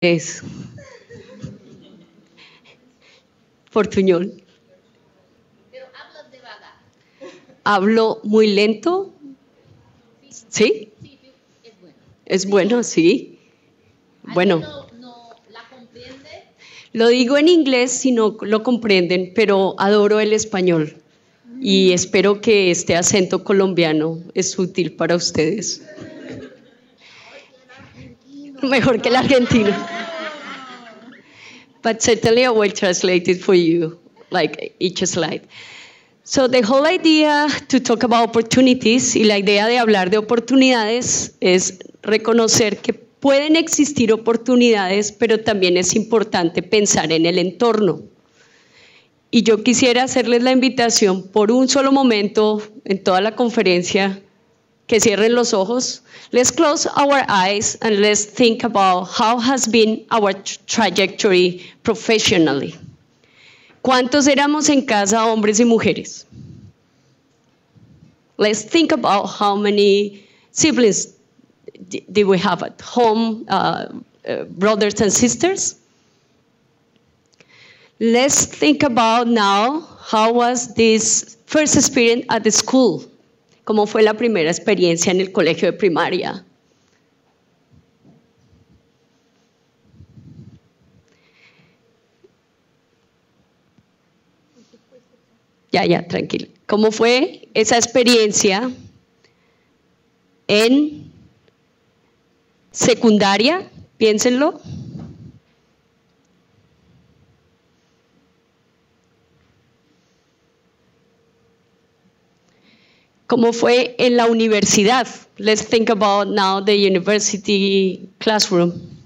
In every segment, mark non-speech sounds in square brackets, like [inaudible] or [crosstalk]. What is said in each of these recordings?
es portuñol. Pero hablas de vaga. Hablo muy lento. ¿Sí? Sí, es bueno. Es bueno, sí. Bueno, ¿Alguien no, no la comprende? lo digo en inglés si no lo comprenden, pero adoro el español y espero que este acento colombiano es útil para ustedes. [laughs] Mejor que el argentino. But certainly I will translate it for you, like each slide. So the whole idea to talk about opportunities y la idea de hablar de oportunidades es reconocer que pueden existir oportunidades, pero también es importante pensar en el entorno. Y yo quisiera hacerles la invitación por un solo momento en toda la conferencia que cierren los ojos. Let's close our eyes and let's think about how has been our trajectory professionally. ¿Cuántos éramos en casa, hombres y mujeres? Let's think about how many siblings did we have at home, uh, uh, brothers and sisters. Let's think about now how was this first experience at the school. ¿Cómo fue la primera experiencia en el colegio de primaria? Ya, ya, tranquilo. ¿Cómo fue esa experiencia en secundaria? Piénsenlo. ¿Cómo fue en la universidad? Let's think about now the university classroom.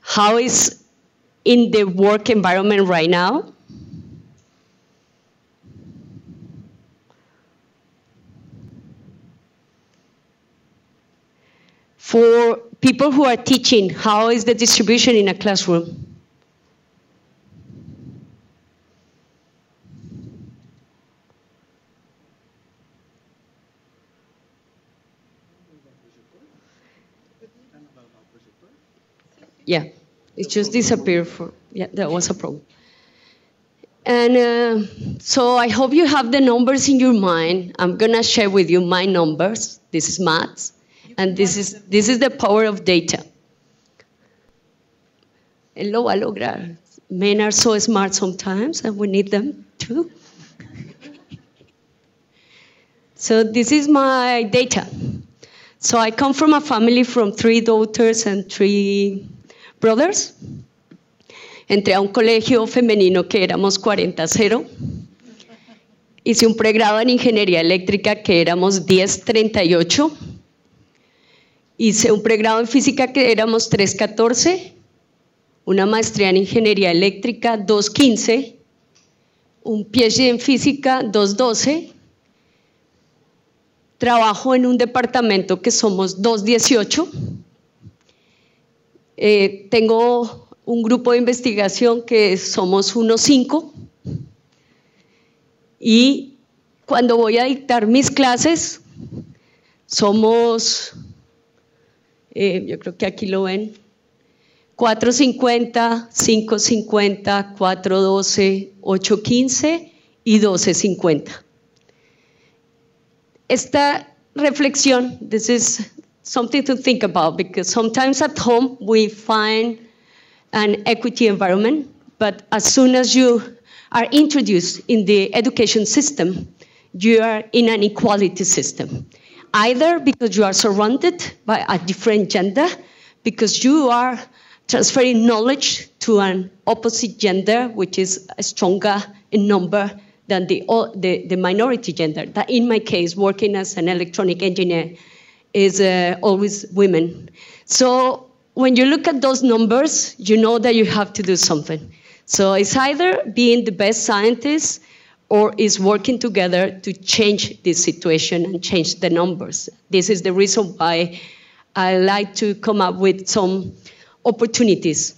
How is in the work environment right now? For people who are teaching, how is the distribution in a classroom? Yeah, it just disappeared for, yeah, that was a problem. And uh, so I hope you have the numbers in your mind. I'm gonna share with you my numbers. This is maths, and this is, this is the power of data. Él lo va a lograr. Men are so smart sometimes, and we need them too. So this is my data. So I come from a family from three daughters and three brothers. Entré a un colegio femenino que éramos 40-0. Hice un pregrado en ingeniería eléctrica que éramos 10-38. Hice un pregrado en física que éramos 3-14. Una maestría en ingeniería eléctrica 2-15. Un PhD en física 2-12 trabajo en un departamento que somos 218. Eh, tengo un grupo de investigación que somos 1.5. Y cuando voy a dictar mis clases, somos, eh, yo creo que aquí lo ven, 450, 550, 412, 815 y 1250 esta reflexión, this is something to think about because sometimes at home we find an equity environment, but as soon as you are introduced in the education system, you are in an equality system. Either because you are surrounded by a different gender, because you are transferring knowledge to an opposite gender, which is stronger in number than the, the, the, minority gender. That in my case, working as an electronic engineer is uh, always women. So when you look at those numbers, you know that you have to do something. So it's either being the best scientist or is working together to change this situation and change the numbers. This is the reason why I like to come up with some opportunities.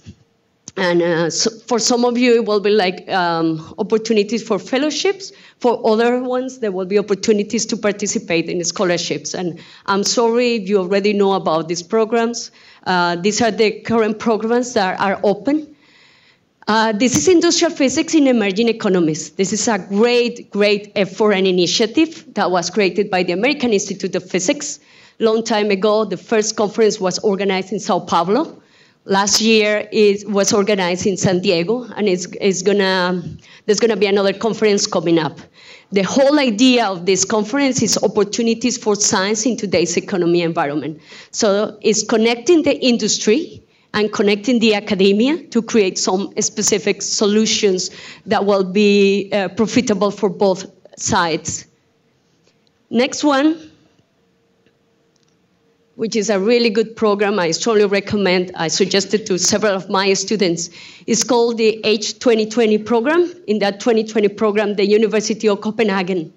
And uh, so for some of you, it will be like um, opportunities for fellowships. For other ones, there will be opportunities to participate in scholarships. And I'm sorry if you already know about these programs. Uh, these are the current programs that are open. Uh, this is industrial physics in emerging economies. This is a great, great effort and initiative that was created by the American Institute of Physics. Long time ago, the first conference was organized in Sao Paulo last year it was organized in San Diego, and it's, it's gonna, there's to be another conference coming up. The whole idea of this conference is opportunities for science in today's economy environment. So it's connecting the industry and connecting the academia to create some specific solutions that will be uh, profitable for both sides. Next one which is a really good program. I strongly recommend. I suggested to several of my students. It's called the H2020 program. In that 2020 program, the University of Copenhagen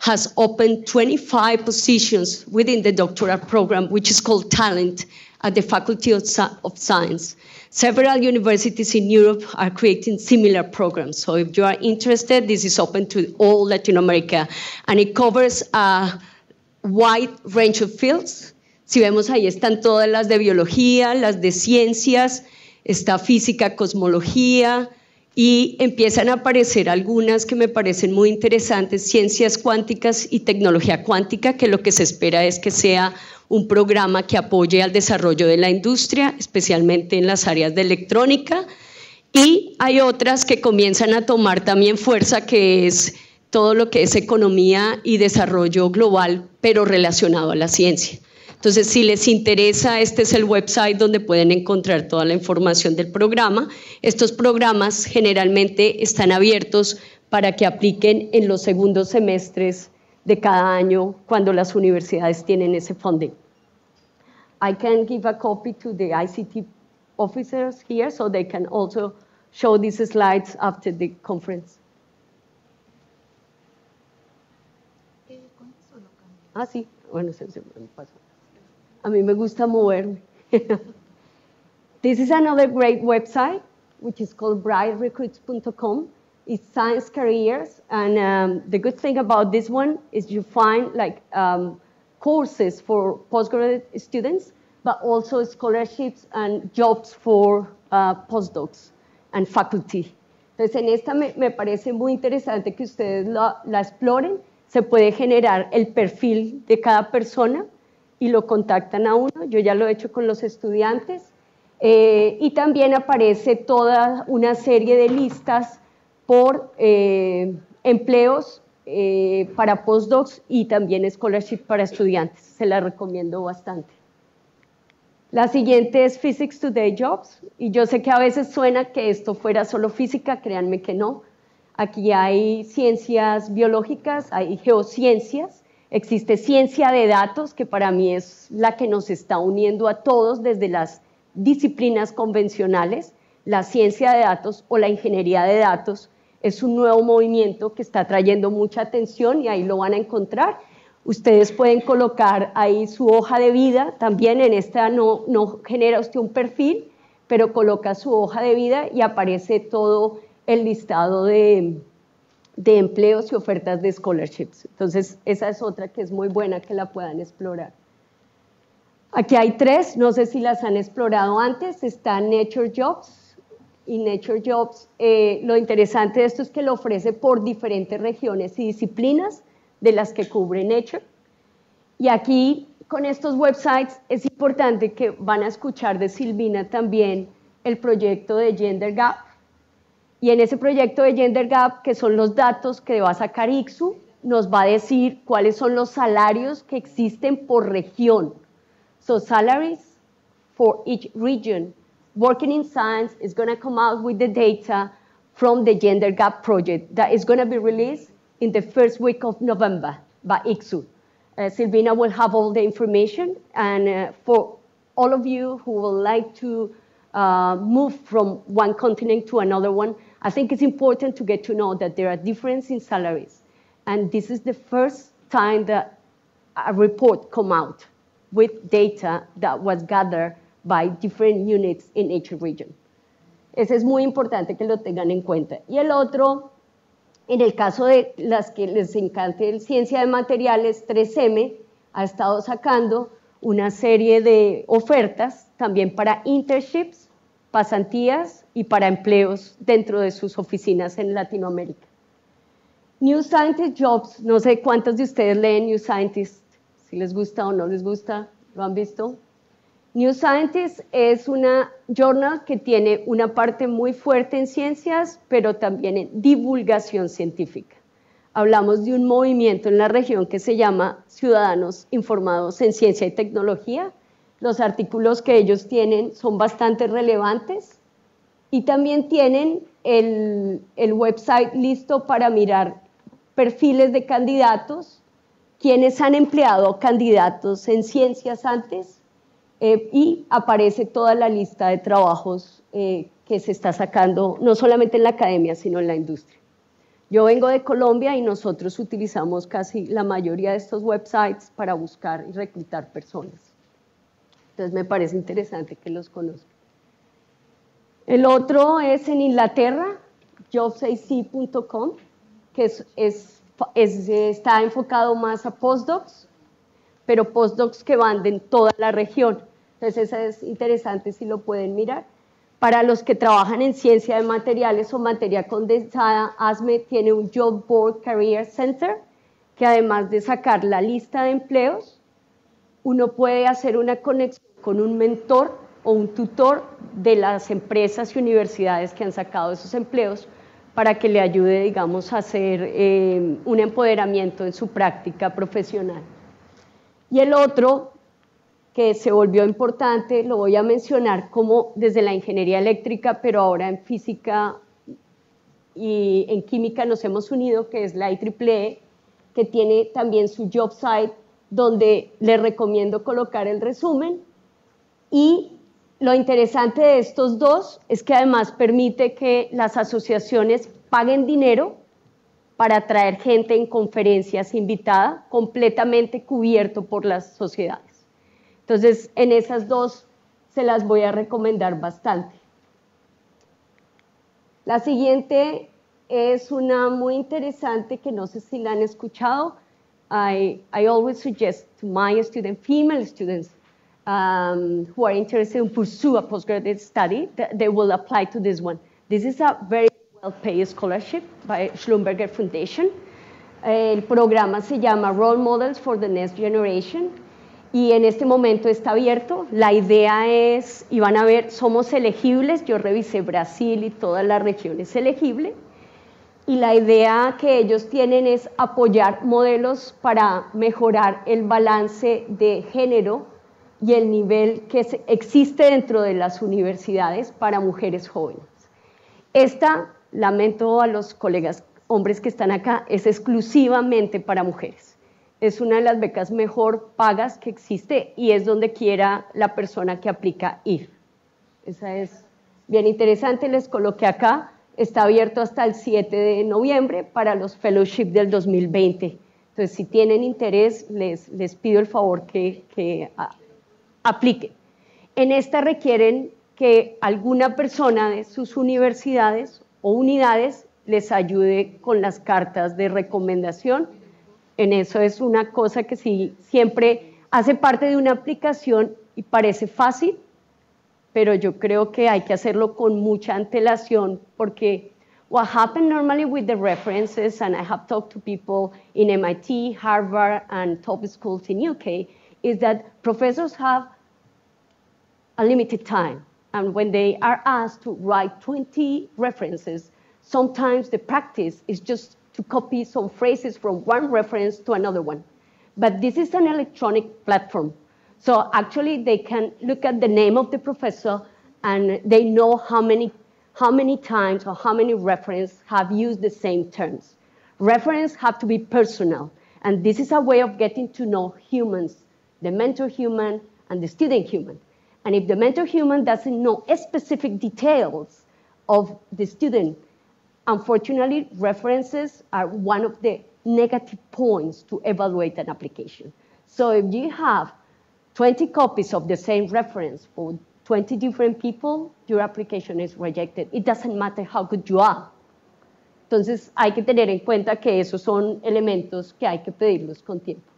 has opened 25 positions within the doctoral program, which is called Talent at the Faculty of, of Science. Several universities in Europe are creating similar programs. So if you are interested, this is open to all Latin America, and it covers a wide range of fields Si vemos ahí están todas las de biología, las de ciencias, está física, cosmología y empiezan a aparecer algunas que me parecen muy interesantes, ciencias cuánticas y tecnología cuántica, que lo que se espera es que sea un programa que apoye al desarrollo de la industria, especialmente en las áreas de electrónica. Y hay otras que comienzan a tomar también fuerza, que es todo lo que es economía y desarrollo global, pero relacionado a la ciencia. Entonces, si les interesa, este es el website donde pueden encontrar toda la información del programa. Estos programas generalmente están abiertos para que apliquen en los segundos semestres de cada año cuando las universidades tienen ese funding. I can give a copy to the ICT officers here so they can also show these slides after the conference. Eh, ah, sí. Bueno, se, se me pasó. A mí me gusta moverme. [laughs] this is another great website, which is called brightrecruits.com. It's science careers, and um, the good thing about this one is you find like um, courses for postgraduate students, but also scholarships and jobs for uh, postdocs and faculty. Entonces, en esta me, me parece muy interesante que ustedes la, la exploren. Se puede generar el perfil de cada persona y lo contactan a uno. Yo ya lo he hecho con los estudiantes. Eh, y también aparece toda una serie de listas por eh, empleos eh, para postdocs y también scholarship para estudiantes. Se la recomiendo bastante. La siguiente es Physics Today Jobs. Y yo sé que a veces suena que esto fuera solo física, créanme que no. Aquí hay ciencias biológicas, hay geociencias, Existe ciencia de datos, que para mí es la que nos está uniendo a todos desde las disciplinas convencionales. La ciencia de datos o la ingeniería de datos es un nuevo movimiento que está trayendo mucha atención y ahí lo van a encontrar. Ustedes pueden colocar ahí su hoja de vida, también en esta no, no genera usted un perfil, pero coloca su hoja de vida y aparece todo el listado de, de empleos y ofertas de scholarships. Entonces, esa es otra que es muy buena que la puedan explorar. Aquí hay tres, no sé si las han explorado antes, está Nature Jobs. Y Nature Jobs, eh, lo interesante de esto es que lo ofrece por diferentes regiones y disciplinas de las que cubre Nature. Y aquí, con estos websites, es importante que van a escuchar de Silvina también el proyecto de Gender Gap, y en ese proyecto de Gender Gap, que son los datos que va a sacar ICSU, nos va a decir cuáles son los salarios que existen por región. So salaries for each region. Working in Science is going to come out with the data from the Gender Gap project that is going to be released in the first week of November by ICSU. Uh, Silvina will have all the information, and uh, for all of you who would like to uh, move from one continent to another one, I think it's important to get to know that there are differences in salaries. And this is the first time that a report come out with data that was gathered by different units in each region. Ese es muy importante que lo tengan en cuenta. Y el otro, en el caso de las que les encante ciencia de materiales, 3M ha estado sacando una serie de ofertas también para internships, pasantías y para empleos dentro de sus oficinas en Latinoamérica. New Scientist Jobs, no sé cuántos de ustedes leen New Scientist, si les gusta o no les gusta, ¿lo han visto? New Scientist es una journal que tiene una parte muy fuerte en ciencias, pero también en divulgación científica. Hablamos de un movimiento en la región que se llama Ciudadanos Informados en Ciencia y Tecnología. Los artículos que ellos tienen son bastante relevantes y también tienen el, el website listo para mirar perfiles de candidatos, quienes han empleado candidatos en ciencias antes eh, y aparece toda la lista de trabajos eh, que se está sacando, no solamente en la academia, sino en la industria. Yo vengo de Colombia y nosotros utilizamos casi la mayoría de estos websites para buscar y reclutar personas. Entonces me parece interesante que los conozcan. El otro es en Inglaterra, jobsac.com, que es, es, está enfocado más a postdocs, pero postdocs que van de toda la región. Entonces, eso es interesante si lo pueden mirar. Para los que trabajan en ciencia de materiales o materia condensada, ASME tiene un Job Board Career Center, que además de sacar la lista de empleos, uno puede hacer una conexión con un mentor o un tutor de las empresas y universidades que han sacado esos empleos para que le ayude, digamos, a hacer eh, un empoderamiento en su práctica profesional. Y el otro que se volvió importante, lo voy a mencionar como desde la ingeniería eléctrica, pero ahora en física y en química nos hemos unido, que es la IEEE, que tiene también su job site, donde les recomiendo colocar el resumen. Y lo interesante de estos dos es que además permite que las asociaciones paguen dinero para traer gente en conferencias invitada, completamente cubierto por las sociedades. Entonces, en esas dos se las voy a recomendar bastante. La siguiente es una muy interesante que no sé si la han escuchado. I, I always suggest to my students, female students, um, who are interested in pursue a postgraduate study, they will apply to this one. This is a very well-paid scholarship by Schlumberger Foundation. El programa se llama Role Models for the Next Generation y en este momento está abierto. La idea es, y van a ver, somos elegibles, yo revisé Brasil y toda la región es elegible, y la idea que ellos tienen es apoyar modelos para mejorar el balance de género y el nivel que existe dentro de las universidades para mujeres jóvenes. Esta, lamento a los colegas hombres que están acá, es exclusivamente para mujeres es una de las becas mejor pagas que existe y es donde quiera la persona que aplica ir. Esa es bien interesante, les coloqué acá, está abierto hasta el 7 de noviembre para los fellowship del 2020. Entonces, si tienen interés, les, les pido el favor que, que apliquen. En esta requieren que alguna persona de sus universidades o unidades les ayude con las cartas de recomendación en eso es una cosa que sí siempre hace parte de una aplicación y parece fácil, pero yo creo que hay que hacerlo con mucha antelación porque what happened normally with the references, and I have talked to people in MIT, Harvard, and top schools in UK, is that professors have a limited time. And when they are asked to write 20 references, sometimes the practice is just to copy some phrases from one reference to another one. But this is an electronic platform. So actually they can look at the name of the professor and they know how many, how many times or how many references have used the same terms. References have to be personal. And this is a way of getting to know humans, the mentor human and the student human. And if the mentor human doesn't know specific details of the student, Unfortunately, references are one of the negative points to evaluate an application. So if you have 20 copies of the same reference for 20 different people, your application is rejected. It doesn't matter how good you are. Entonces hay que tener en cuenta que esos son elementos que hay que pedirlos con tiempo.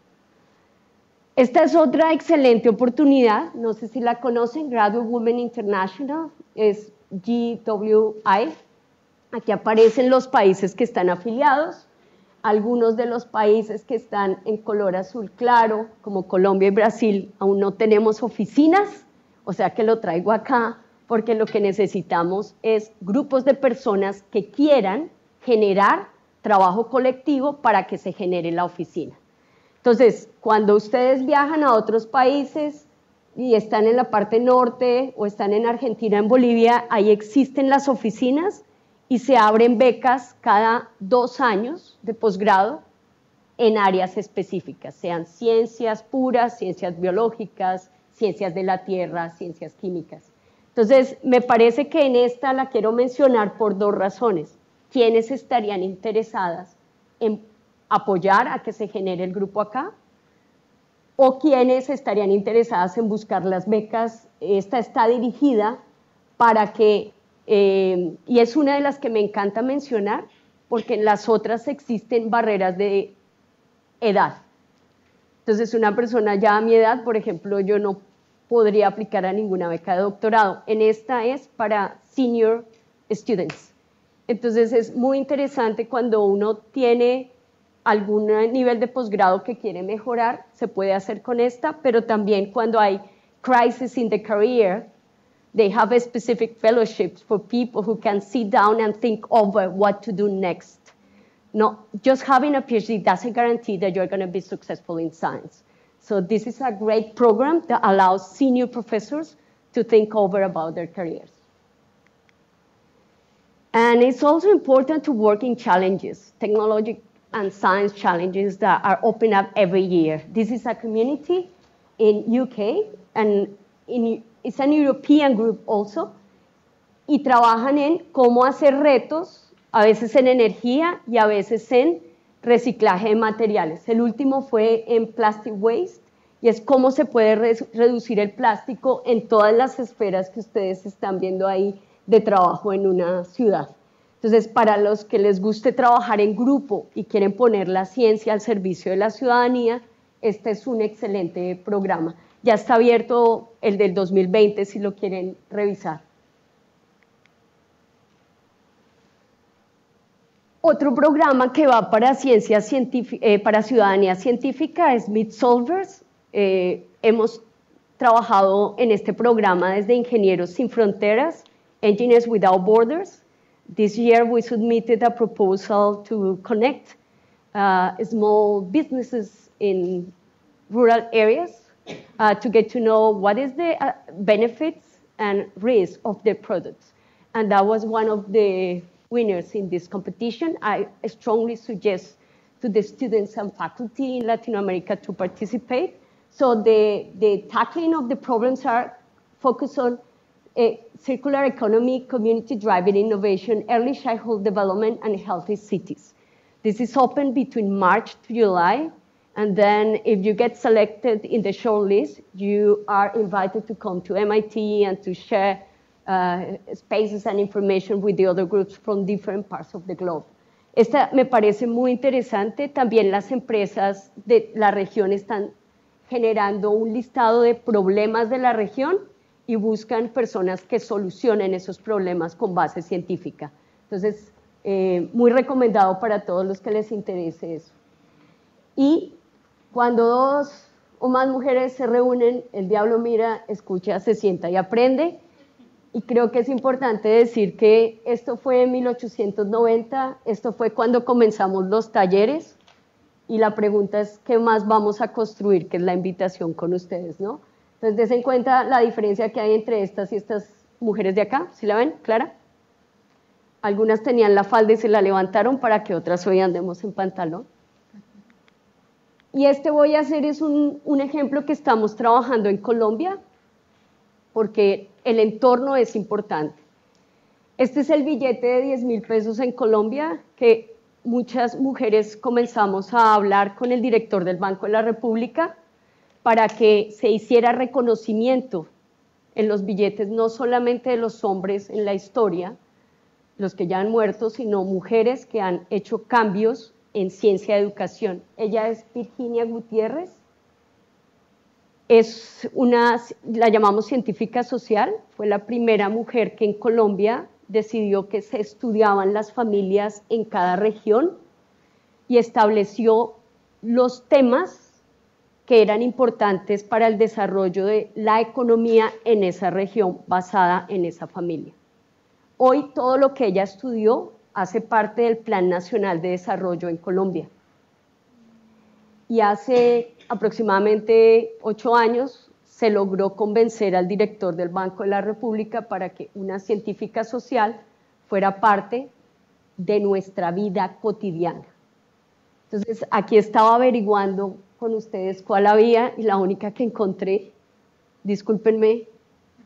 Esta es otra excelente oportunidad, no sé si la conocen, Graduate Women International, es GWI. Aquí aparecen los países que están afiliados, algunos de los países que están en color azul claro, como Colombia y Brasil, aún no tenemos oficinas, o sea que lo traigo acá porque lo que necesitamos es grupos de personas que quieran generar trabajo colectivo para que se genere la oficina. Entonces, cuando ustedes viajan a otros países y están en la parte norte o están en Argentina, en Bolivia, ahí existen las oficinas y se abren becas cada dos años de posgrado en áreas específicas, sean ciencias puras, ciencias biológicas, ciencias de la tierra, ciencias químicas. Entonces, me parece que en esta la quiero mencionar por dos razones. ¿Quiénes estarían interesadas en apoyar a que se genere el grupo acá, o quienes estarían interesadas en buscar las becas. Esta está dirigida para que, eh, y es una de las que me encanta mencionar, porque en las otras existen barreras de edad. Entonces, una persona ya a mi edad, por ejemplo, yo no podría aplicar a ninguna beca de doctorado. En esta es para senior students. Entonces, es muy interesante cuando uno tiene algún nivel de posgrado que quiere mejorar, se puede hacer con esta, pero también cuando hay crisis in the career, they have a specific fellowships for people who can sit down and think over what to do next. No, just having a PhD doesn't guarantee that you're going to be successful in science. So this is a great program that allows senior professors to think over about their careers. And it's also important to work in challenges. Technology and science challenges that are open up every year. This is a community in UK and in, it's an European group also y trabajan en cómo hacer retos, a veces en energía y a veces en reciclaje de materiales. El último fue en plastic waste y es cómo se puede re reducir el plástico en todas las esferas que ustedes están viendo ahí de trabajo en una ciudad. Entonces, para los que les guste trabajar en grupo y quieren poner la ciencia al servicio de la ciudadanía, este es un excelente programa. Ya está abierto el del 2020 si lo quieren revisar. Otro programa que va para, eh, para ciudadanía científica es MidSolvers. Eh, hemos trabajado en este programa desde Ingenieros Sin Fronteras, Engineers Without Borders, This year, we submitted a proposal to connect uh, small businesses in rural areas uh, to get to know what is the uh, benefits and risks of their products. And that was one of the winners in this competition. I strongly suggest to the students and faculty in Latin America to participate. So the, the tackling of the problems are focused on a circular economy, community-driven innovation, early childhood development, and healthy cities. This is open between March to July, and then if you get selected in the shortlist, you are invited to come to MIT and to share uh, spaces and information with the other groups from different parts of the globe. Esta me parece muy interesante. También las empresas de la región están generando un listado de problemas de la región y buscan personas que solucionen esos problemas con base científica. Entonces, eh, muy recomendado para todos los que les interese eso. Y cuando dos o más mujeres se reúnen, el diablo mira, escucha, se sienta y aprende. Y creo que es importante decir que esto fue en 1890, esto fue cuando comenzamos los talleres y la pregunta es, ¿qué más vamos a construir? Que es la invitación con ustedes, ¿no? Entonces, des en cuenta la diferencia que hay entre estas y estas mujeres de acá. ¿Sí la ven, Clara? Algunas tenían la falda y se la levantaron para que otras hoy andemos en pantalón. Y este voy a hacer es un, un ejemplo que estamos trabajando en Colombia, porque el entorno es importante. Este es el billete de 10 mil pesos en Colombia, que muchas mujeres comenzamos a hablar con el director del Banco de la República para que se hiciera reconocimiento en los billetes no solamente de los hombres en la historia, los que ya han muerto, sino mujeres que han hecho cambios en ciencia de educación. Ella es Virginia Gutiérrez, es una, la llamamos científica social, fue la primera mujer que en Colombia decidió que se estudiaban las familias en cada región y estableció los temas que eran importantes para el desarrollo de la economía en esa región basada en esa familia. Hoy todo lo que ella estudió hace parte del Plan Nacional de Desarrollo en Colombia. Y hace aproximadamente ocho años se logró convencer al director del Banco de la República para que una científica social fuera parte de nuestra vida cotidiana. Entonces, aquí estaba averiguando con ustedes cuál había y la única que encontré, discúlpenme,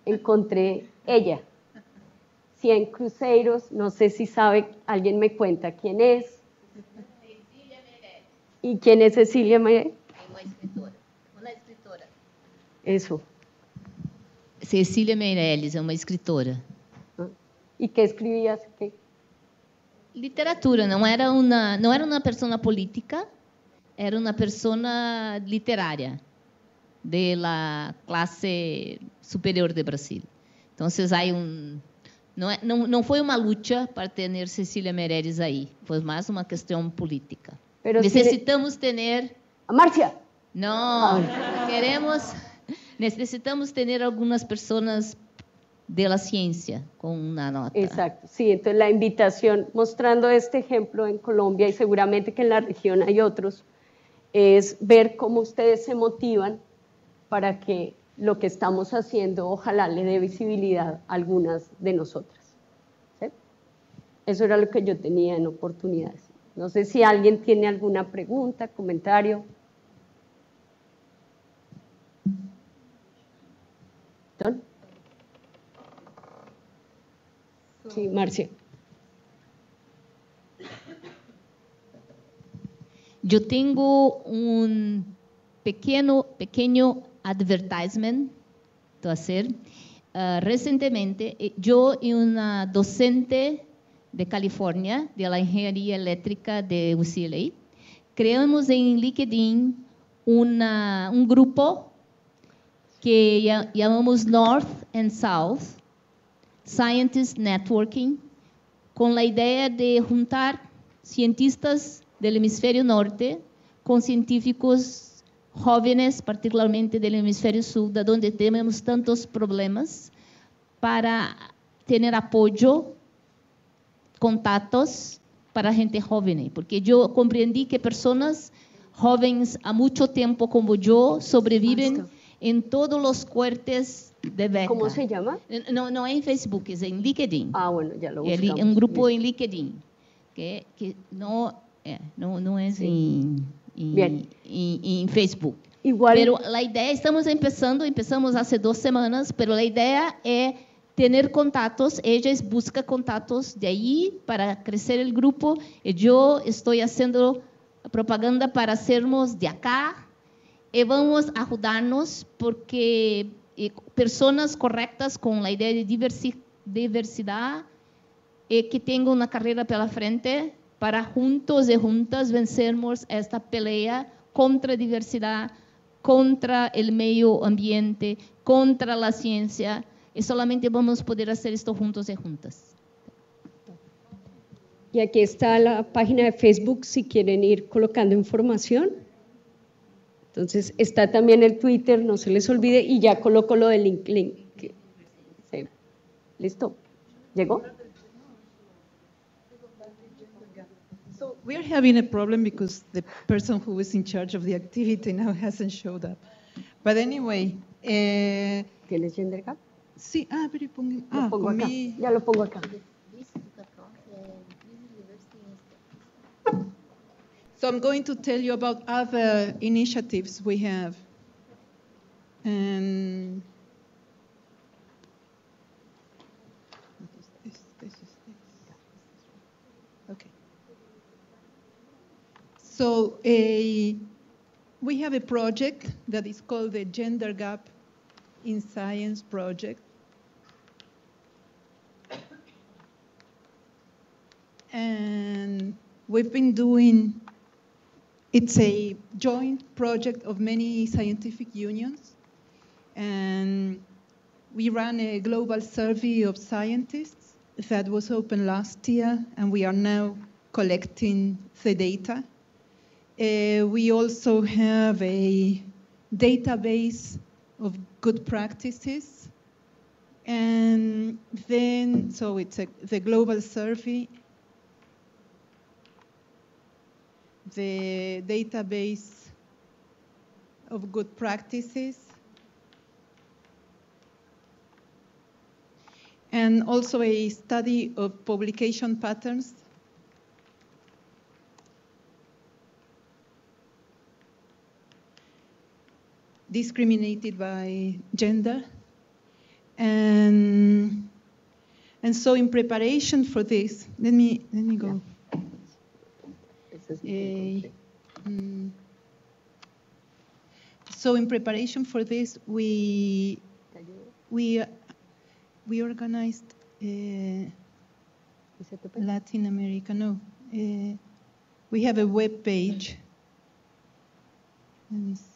encontré ella. 100 cruceros, no sé si sabe, alguien me cuenta quién es. Cecilia Meirelles, ¿Y quién es Cecilia Meirelles? uma escritora. Uma escritora. Eso. Cecília Meirelles é uma escritora. ¿Y qué escribías? ¿Qué? Literatura, não era uma, não era uma pessoa política, era una persona literaria de la clase superior de Brasil. Entonces hay un no, no, no fue una lucha para tener Cecília Meirelles ahí, fue más una cuestión política. Pero necesitamos si le... tener a Marcia. No, ah. queremos necesitamos tener algunas personas de la ciencia con una nota. Exacto, sí, entonces la invitación mostrando este ejemplo en Colombia y seguramente que en la región hay otros es ver cómo ustedes se motivan para que lo que estamos haciendo ojalá le dé visibilidad a algunas de nosotras. Eso era lo que yo tenía en oportunidades. No sé si alguien tiene alguna pregunta, comentario. ¿Don? Sí, Marcia. Yo tengo un pequeño, pequeño advertisement que hacer. Eh, recientemente, eh, yo y una docente de California, de la Ingeniería Eléctrica de UCLA, creamos en LinkedIn un grupo que llamamos North and South Scientist Networking, con la idea de juntar cientistas do hemisfério norte com científicos jovens, particularmente do hemisfério sul, da onde temos tantos problemas, para ter apoio, contatos para gente jovem, porque eu compreendi que pessoas jovens há muito tempo como eu sobrevivem em todos os cortes de beca. ¿Cómo se llama? Não, não é em Facebook, é em LinkedIn. Ah, bueno, ya lo É buscamos. li- um grupo em LinkedIn, que, que não, é, não, não é assim em em em Facebook. Igual. Pero a ideia estamos começando, começamos há duas semanas, mas a ideia é ter contatos. Elas busca contatos de aí para crescer o grupo, e eu estou fazendo propaganda para sermos de acá, e vamos ajudar-nos porque eh, pessoas correctas com a ideia de diversidade e eh, que tenham uma carreira pela frente, para juntos e juntas vencermos esta peleia contra a diversidade, contra o meio ambiente, contra a ciência, e solamente vamos poder fazer isto juntos e juntas. y aquí está la página de Facebook si quieren ir colocando información. Entonces está también el Twitter, no se les olvide, y ya coloco lo del link. ¿Listo? ¿Llegó? We're having a problem because the person who was in charge of the activity now [laughs] hasn't showed up. But anyway, eh, ¿Tienes gender gap? sí, ah, pero pongan, Lo ah, pongo acá. mi- Ya lo pongo acá. So I'm going to tell you about other initiatives we have. And this, this is this. Okay. So a, we have a project that is called the Gender Gap in Science project. And we've been doing, it's a joint project of many scientific unions. And we ran a global survey of scientists that was open last year, and we are now collecting the data. Uh, we also have a database of good practices. And then, so it's a, the global survey, the database of good practices, and also a study of publication patterns discriminated by gender. And, and so in preparation for this, let me, let me go. Eh, mm. so in preparation for this, we, we, uh, we organized uh, Latin America, no. Uh, we have a web page. Let me see.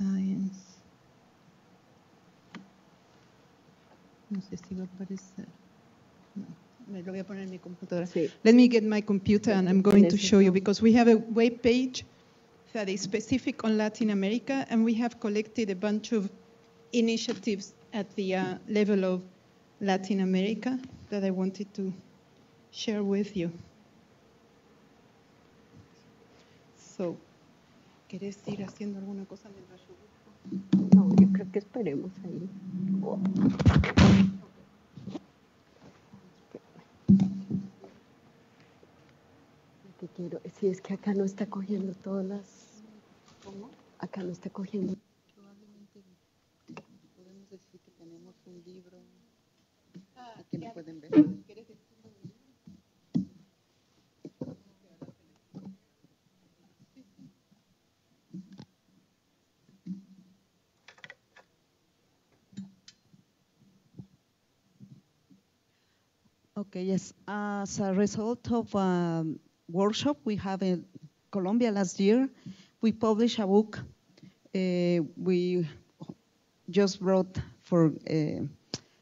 Science. No sé si va a aparecer. No, me lo voy a poner en mi computadora. Sí. Let me get my computer and I'm going to show you because we have a web page that is specific on Latin America and we have collected a bunch of initiatives at the uh, level of Latin America that I wanted to share with you. So, ¿quieres ir haciendo alguna cosa mientras yo? No, yo creo que esperemos ahí. Lo que quiero, si es que acá no está cogiendo todas las. ¿Cómo? Acá no está cogiendo. Probablemente podemos decir que tenemos un libro. Aquí lo pueden ver. Okay, yes. As a result of a workshop we have in Colombia last year, we published a book. Uh, we just wrote for uh,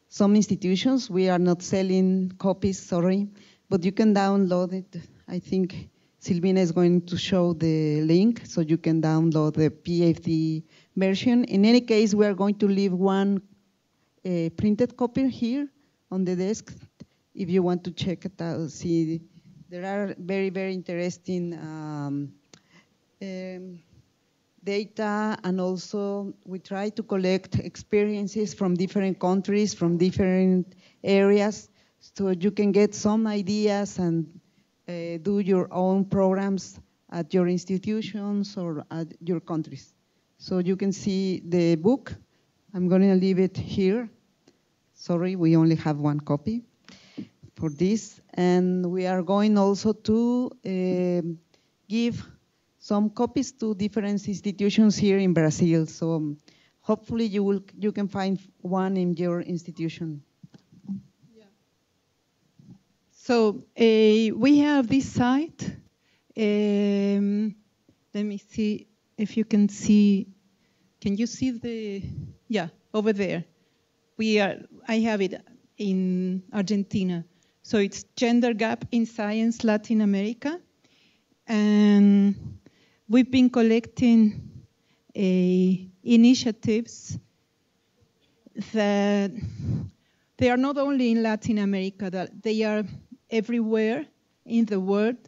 some institutions. We are not selling copies, sorry, but you can download it. I think Silvina is going to show the link so you can download the PDF version. In any case, we are going to leave one uh, printed copy here on the desk if you want to check it out, see, there are very, very interesting um, um, data, and also we try to collect experiences from different countries, from different areas, so you can get some ideas and uh, do your own programs at your institutions or at your countries. So you can see the book. I'm going to leave it here. Sorry, we only have one copy for this. And we are going also to um give some copies to different institutions here in Brazil. So um, hopefully you will you can find one in your institution. So uh, we have this site. Um, let me see if you can see. Can you see the? Yeah, over there. We are. I have it in Argentina. So it's Gender Gap in Science Latin America, and we've been collecting uh, initiatives that they are not only in Latin America, that they are everywhere in the world.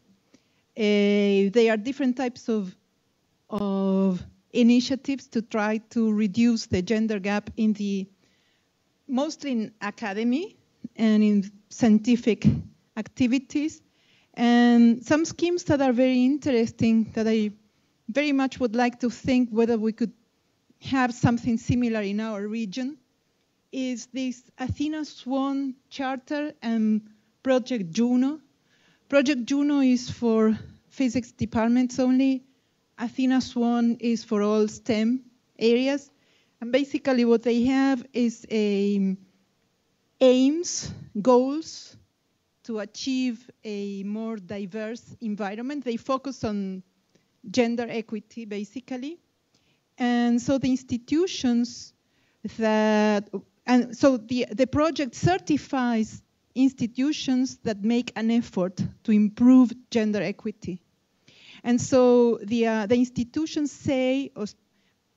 Uh, they are different types of, of initiatives to try to reduce the gender gap in the, mostly in academy and in scientific activities. And some schemes that are very interesting that I very much would like to think whether we could have something similar in our region is this Athena Swan Charter and Project Juno. Project Juno is for physics departments only. Athena Swan is for all STEM areas. And basically, what they have is a aims, goals to achieve a more diverse environment. They focus on gender equity, basically. And so the institutions that, and so the, the project certifies institutions that make an effort to improve gender equity. And so the, uh, the institutions say or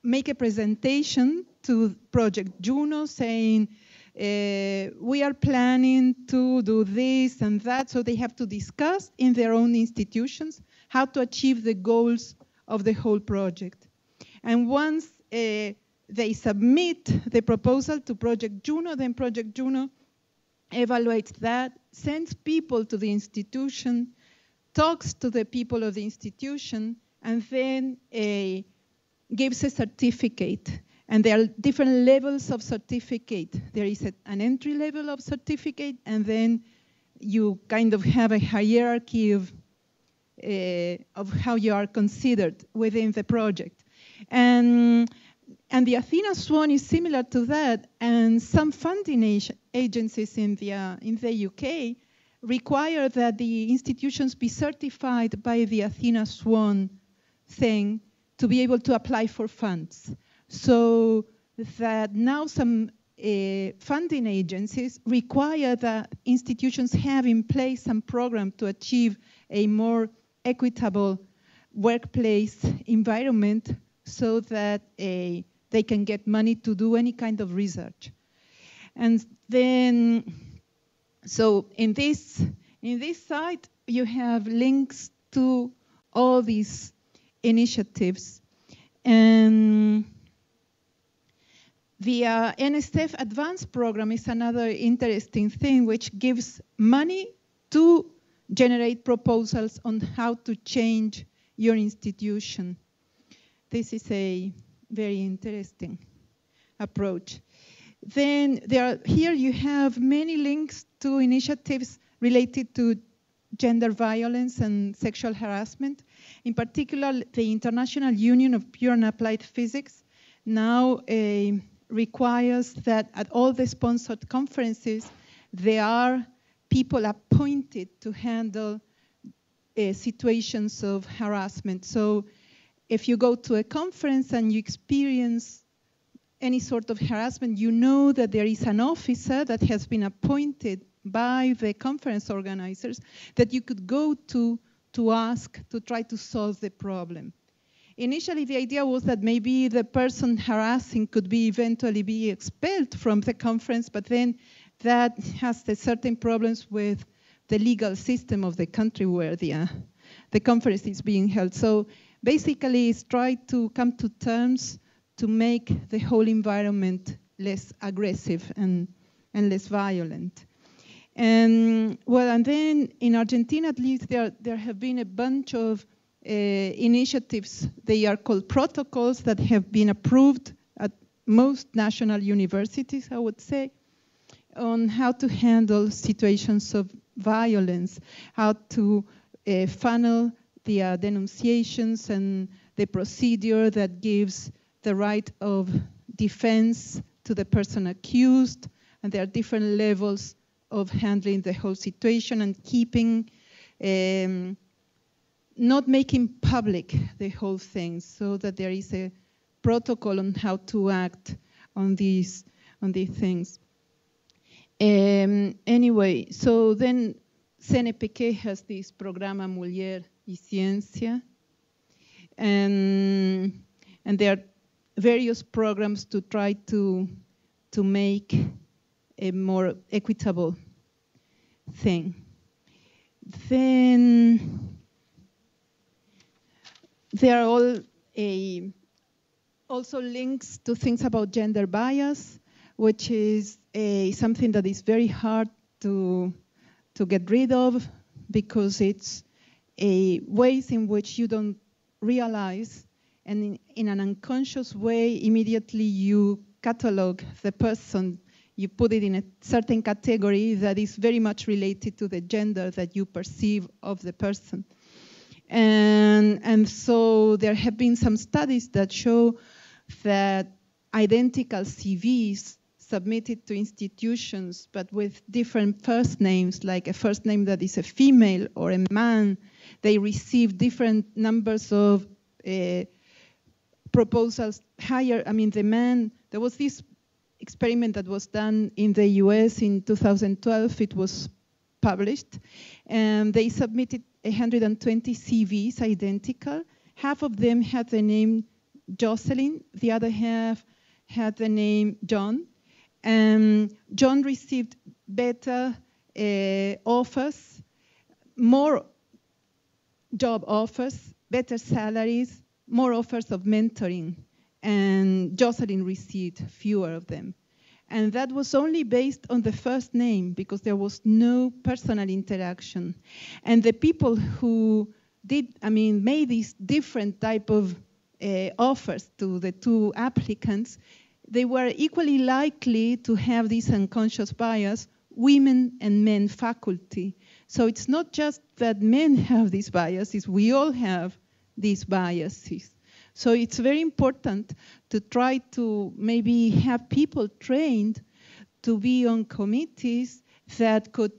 make a presentation to Project Juno saying, we are planning to do this and that. So they have to discuss in their own institutions how to achieve the goals of the whole project. And once uh, they submit the proposal to Project Juno, then Project Juno evaluates that, sends people to the institution, talks to the people of the institution, and then uh, gives a certificate. And there are different levels of certificate. There is a, an entry level of certificate, and then you kind of have a hierarchy of, uh, of how you are considered within the project. And, and the Athena Swan is similar to that, and some funding ag- agencies in the, uh, in the UK require that the institutions be certified by the Athena Swan thing to be able to apply for funds. So that now some uh, funding agencies require that institutions have in place some program to achieve a more equitable workplace environment so that uh, they can get money to do any kind of research. And then, so in this, in this site, you have links to all these initiatives. And the uh, NSF Advance Program is another interesting thing which gives money to generate proposals on how to change your institution. This is a very interesting approach. Then there here you have many links to initiatives related to gender violence and sexual harassment. In particular, the International Union of Pure and Applied Physics now uh, requires that at all the sponsored conferences, there are people appointed to handle uh, situations of harassment. So if you go to a conference and you experience any sort of harassment, you know that there is an officer that has been appointed by the conference organizers that you could go to to ask to try to solve the problem. Initially, the idea was that maybe the person harassing could be eventually be expelled from the conference, but then that has the certain problems with the legal system of the country where the, uh, the conference is being held. So basically, it's try to come to terms to make the whole environment less aggressive and, and less violent. And well, and then in Argentina, at least, there, there have been a bunch of initiatives. They are called protocols that have been approved at most national universities, I would say, on how to handle situations of violence, how to uh, funnel the uh, denunciations and the procedure that gives the right of defense to the person accused. And there are different levels of handling the whole situation and keeping, um, not making public the whole thing, so that there is a protocol on how to act on these on these things. Um, anyway, so then CNPq has this programa Mujer y Ciencia, and and there are various programs to try to to make a more equitable thing. Then there are all a, also links to things about gender bias, which is a, something that is very hard to, to get rid of because it's a ways in which you don't realize and in, in an unconscious way immediately you catalog the person you put it in a certain category that is very much related to the gender that you perceive of the person. And, and so there have been some studies that show that identical CVs submitted to institutions, but with different first names, like a first name that is a female or a man. They receive different numbers of uh, proposals higher. I mean, the man, there was this experiment that was done in the US in 2012. It was published. And they submitted 120 CVs identical. Half of them had the name Jocelyn, the other half had the name John. And John received better uh, offers, more job offers, better salaries, more offers of mentoring. And Jocelyn received fewer of them. And that was only based on the first name because there was no personal interaction. And the people who did, I mean, made these different type of uh, offers to the two applicants, they were equally likely to have this unconscious bias, women and men faculty. So it's not just that men [laughs] have these biases, we all have these biases. So it's very important to try to maybe have people trained to be on committees that could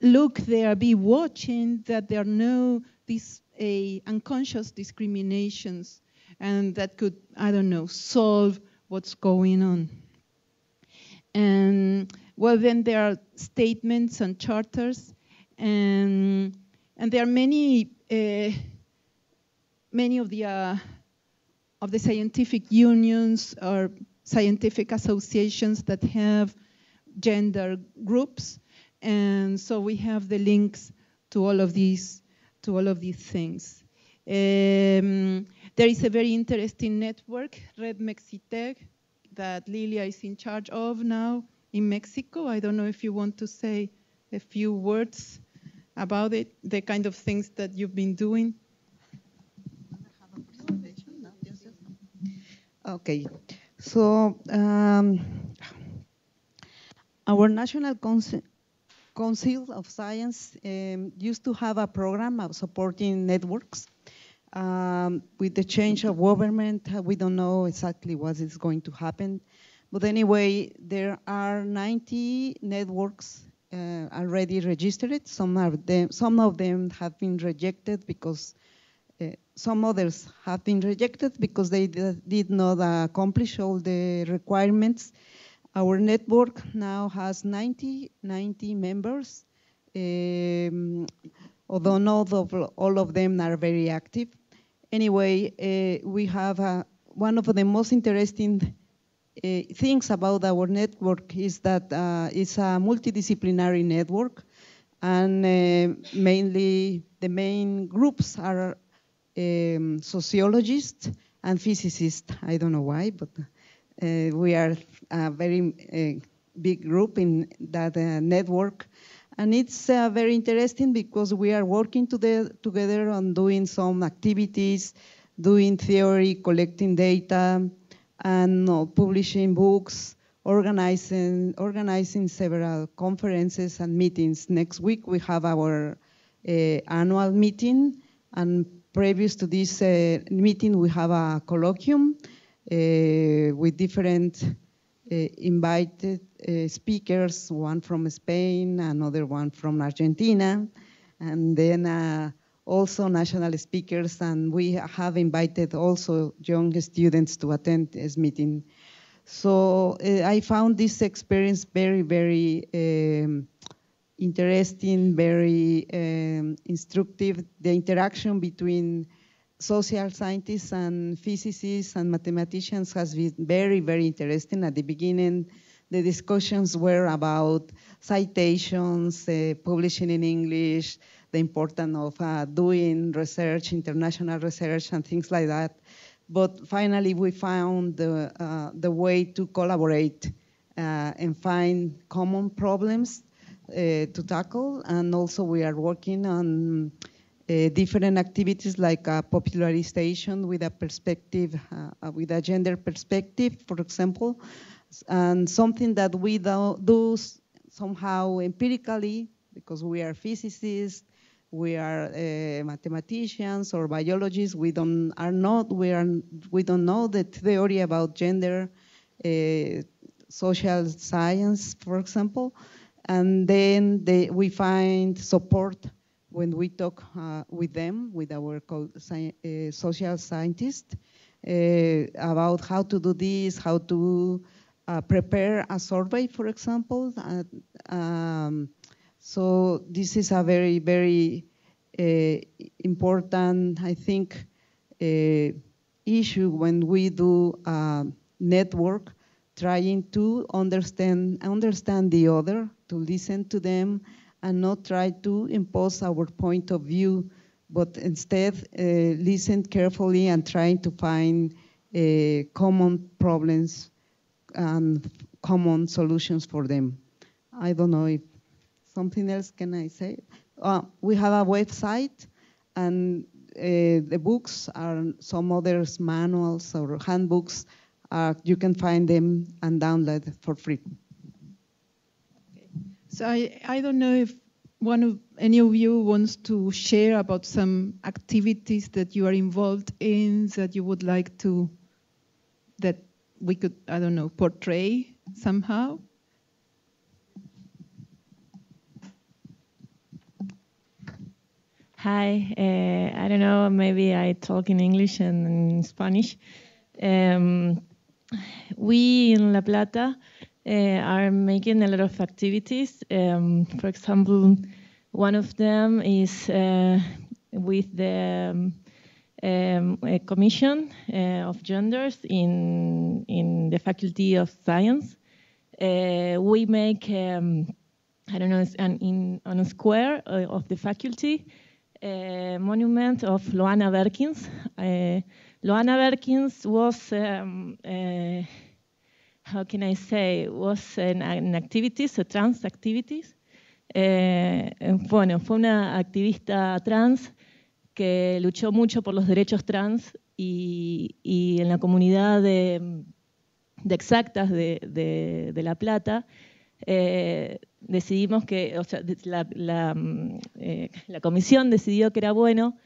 look there, be watching that there are no these unconscious discriminations and that could, I don't know, solve what's going on. And well, then there are statements and charters, and and there are many uh, many of the uh, of the scientific unions or scientific associations that have gender groups, and so we have the links to all of these to all of these things. Um, there is a very interesting network, Red Mexciteg, that Lilia is in charge of now in Mexico. I don't know if you want to say a few words about it, the kind of things that you've been doing. Okay, so um, our National Council, Council of Science um, used to have a program of supporting networks. Um, with the change of government, uh, we don't know exactly what is going to happen. But anyway, there are 90 networks uh, already registered. Some of them, some of them have been rejected because some others have been rejected because they did not accomplish all the requirements. Our network now has 90, 90 members, um, although not of, all of them are very active. Anyway, uh, we have uh, one of the most interesting uh, things about our network is that uh, it's a multidisciplinary network, and mainly the main groups are um, sociologists and physicists. I don't know why, but uh, we are a very big group in that network. And it's uh, very interesting because we are working together, together on doing some activities, doing theory, collecting data, and uh, publishing books, organizing, organizing several conferences and meetings. Next week we have our uh, annual meeting, and previous to this uh, meeting we have a colloquium uh, with different uh, invited uh, speakers, one from Spain, another one from Argentina, and then uh, also national speakers, and we have invited also young students to attend this meeting. So uh, I found this experience very, very um, interesting, very um, instructive. The interaction between social scientists and physicists and mathematicians has been very, very interesting. At the beginning, the discussions were about citations, uh, publishing in English, the importance of uh, doing research, international research, and things like that. But finally, we found the, uh, the way to collaborate uh, and find common problems to tackle. And also, we are working on uh, different activities like a popularization with a perspective, with a gender perspective, for example, and something that we do, do somehow empirically because we are physicists, we are uh, mathematicians or biologists. We don't are not we are we don't know the theory about gender, uh, social science, for example, and then they, we find support when we talk uh, with them, with our sci- uh, social scientists, uh, about how to do this, how to uh, prepare a survey, for example. Um, so this is a very, very uh, important, I think, issue when we do network, trying to understand understand the other, to listen to them, and not try to impose our point of view, but instead uh, listen carefully and trying to find uh, common problems and common solutions for them. I don't know if something else can I say. Uh, we have a website, and uh, the books are some others manuals or handbooks. Uh, you can find them and download for free. So I, I don't know if one of any of you wants to share about some activities that you are involved in that you would like to that we could I don't know portray somehow. Hi, uh, I don't know, maybe I talk in English and in Spanish. Um, we in La Plata are making a lot of activities. Um, for example, one of them is uh, with the um, um, commission uh, of genders in, in the Faculty of Science. Uh, we make, um, I don't know, an, in, on a square of the faculty, a monument of Lohana Berkins. Lohana Berkins was, um, how can I say, was an, an trans activist. Eh, bueno, fue una activista trans que luchó mucho por los derechos trans y, en la comunidad de, exactas de, La Plata eh, decidimos que, o sea, eh, la, comisión decidió que era bueno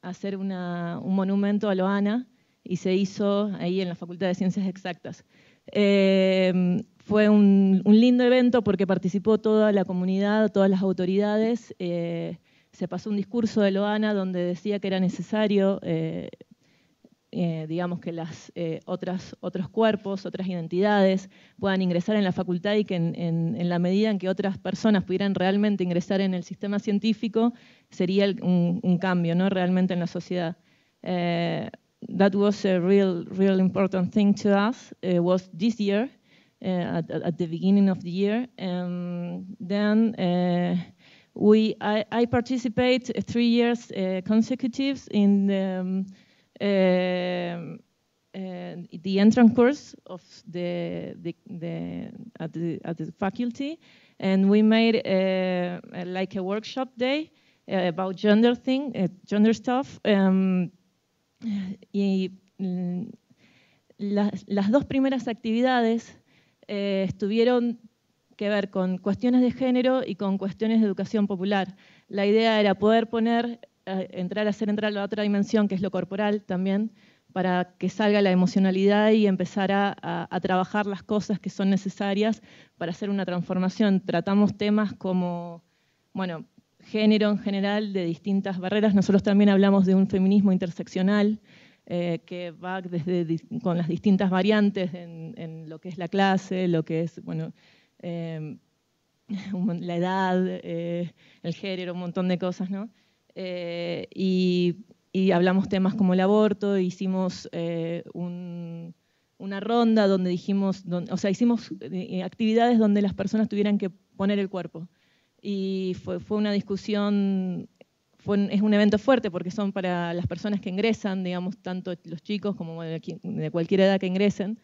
hacer un monumento a Loana y se hizo ahí en la Facultad de Ciencias Exactas. Eh, fue un, lindo evento porque participó toda la comunidad, todas las autoridades. Eh, se pasó un discurso de Loana donde decía que era necesario eh, digamos, que las, otras, otros cuerpos, otras identidades puedan ingresar en la facultad y que en, la medida en que otras personas pudieran realmente ingresar en el sistema científico, sería un, cambio ¿no? realmente en la sociedad. That was a real, real important thing to us, It was this year, uh, at, at, the beginning of the year. And then we, I, I, participate three years consecutives in the um, uh, the entrance course of the, the, the, at, the, at the faculty, and we made a, like a workshop day uh, about gender thing, uh, gender stuff. Um, y mm, las, dos primeras actividades eh, estuvieron que ver con cuestiones de género y con cuestiones de educación popular. La idea era poder poner entrar a hacer entrar la otra dimensión, que es lo corporal también, para que salga la emocionalidad y empezar a, a, a, trabajar las cosas que son necesarias para hacer una transformación. Tratamos temas como, bueno, género en general, de distintas barreras. Nosotros también hablamos de un feminismo interseccional, eh, que va desde con las distintas variantes en, lo que es la clase, lo que es, bueno, eh, [laughs] la edad, eh, el género, un montón de cosas, ¿no? Y, hablamos temas como el aborto, hicimos un, una ronda donde dijimos, o sea, hicimos actividades donde las personas tuvieran que poner el cuerpo. Y fue, fue una discusión, fue, es un evento fuerte porque son para las personas que ingresan, digamos, tanto los chicos como de, cualquier edad que ingresen.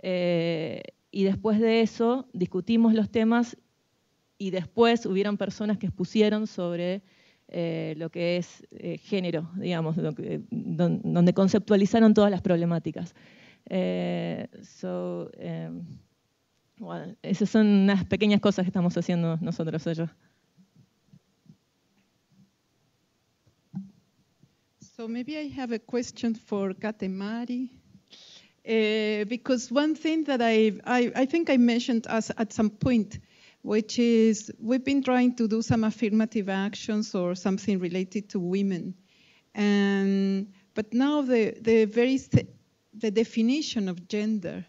Eh, y después de eso discutimos los temas y después hubieron personas que expusieron sobre eh, lo que es eh, género, digamos, que, don, donde conceptualizaron todas las problemáticas. Eh, so, well, esas son unas pequeñas cosas que estamos haciendo nosotros. So maybe I have a question for Katemari. Uh, because one thing that I, I, I think I mentioned us at some point, which is we've been trying to do some affirmative actions or something related to women. And, but now the, the very the definition of gender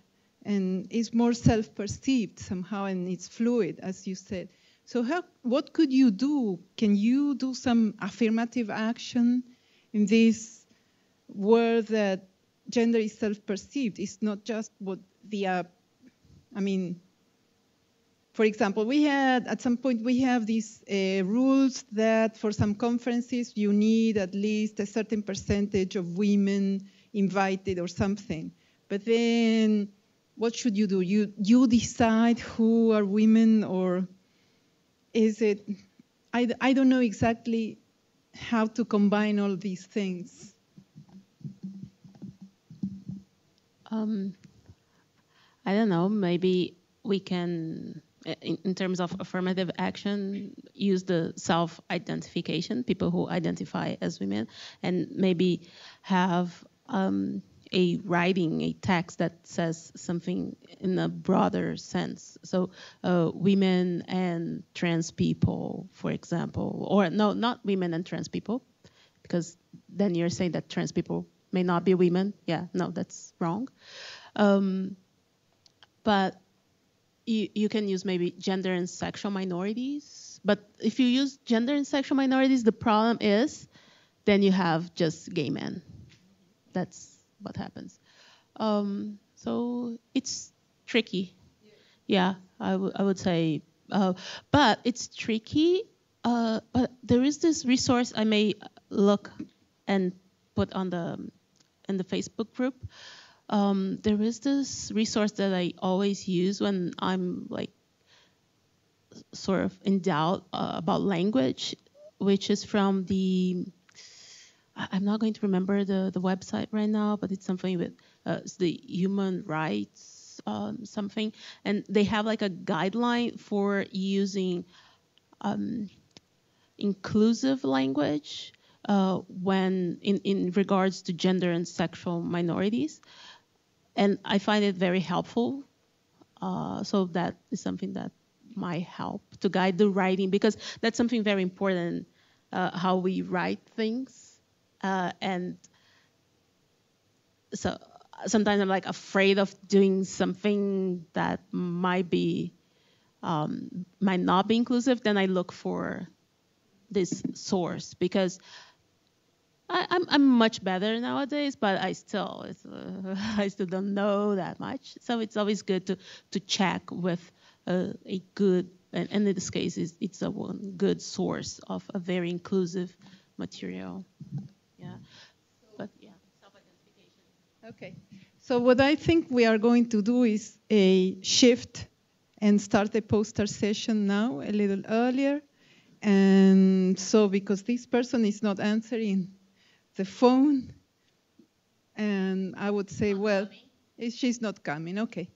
and is more self-perceived somehow and it's fluid as you said. So how, what could you do? Can you do some affirmative action in this world that gender is self-perceived? It's not just what the uh, i mean for example we had at some point we have these uh, rules that for some conferences you need at least a certain percentage of women invited or something. But then what should you do? You you decide who are women or is it I, I don't know exactly how to combine all these things. Um, I don't know. Maybe we can, in, in terms of affirmative action, use the self-identification, people who identify as women, and maybe have um, a writing, a text that says something in a broader sense. So, uh, women and trans people, for example, or no, not women and trans people, because then you're saying that trans people may not be women. Yeah, no, that's wrong. Um, but you, you can use maybe gender and sexual minorities. But if you use gender and sexual minorities, the problem is then you have just gay men that's what happens. Um, so it's tricky. Yeah, I, would say. Uh, but it's tricky. Uh, but there is this resource I may look and put on the in the Facebook group. Um, there is this resource that I always use when I'm like sort of in doubt uh, about language, which is from the I'm not going to remember the, the website right now, but it's something with uh, the human rights um, something, and they have like a guideline for using um, inclusive language uh, when in, in regards to gender and sexual minorities, and I find it very helpful. Uh, so that is something that might help to guide the writing because that's something very important uh, how we write things uh, and so sometimes I'm like afraid of doing something that might be um, might not be inclusive. Then I look for this source because I, am I'm, I'm much better nowadays, but I still uh, [laughs] I still don't know that much. So it's always good to to check with a, a good and, in this case it's, it's a good source of a very inclusive material. Yeah. But yeah, self-identification. Okay. So what I think we are going to do is a shift and start a poster session now a little earlier. And so because this person is not answering the phone, and I would say, well, eh, she's not coming. Okay.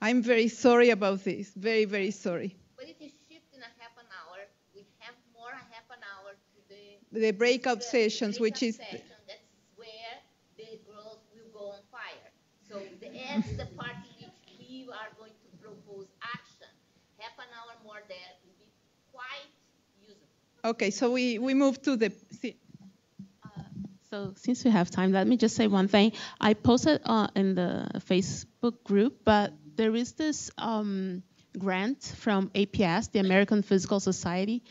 I'm very sorry about this. Very, very sorry. But it is shift in a half an hour. We have more a half an hour to the The breakout the sessions, which breakout is session, that's where the girls will go on fire. So that's the part in which we are going to propose action. Half an hour more there will be quite useful. okay. So we we move to the. See, So since we have time, let me just say one thing. I posted uh, in the Facebook group, but there is this um, grant from APS, the American Physical Society,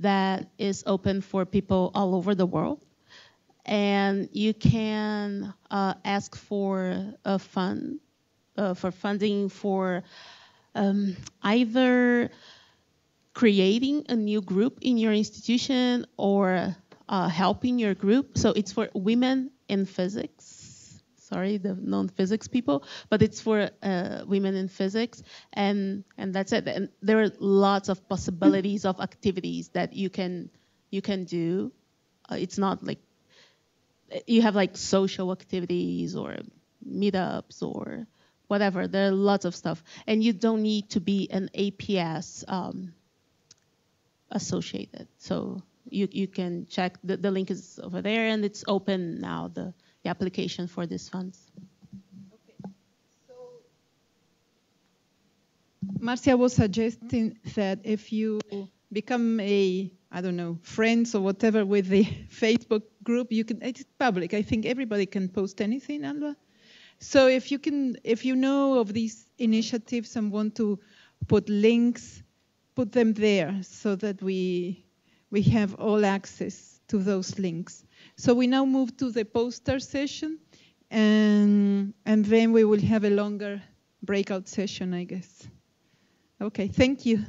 that is open for people all over the world. And you can uh, ask for a fund, uh, for funding for um, either creating a new group in your institution or uh, helping your group. So it's for women in physics. Sorry, the non-physics people, but it's for uh, women in physics, and and that's it. And there are lots of possibilities of activities that you can you can do. Uh, it's not like you have like social activities or meetups or whatever. There are lots of stuff. And you don't need to be an APS um, associated. So you, you can check, the, the link is over there and it's open now, the, the application for these funds. Okay. So Marcia was suggesting that if you become a I don't know, friends or whatever with the [laughs] Facebook group. You can it's public. I think everybody can post anything, Alba. So if you can, if you know of these initiatives and want to put links, put them there so that we, we have all access to those links. So we now move to the poster session and, and then we will have a longer breakout session, I guess. Okay, thank you.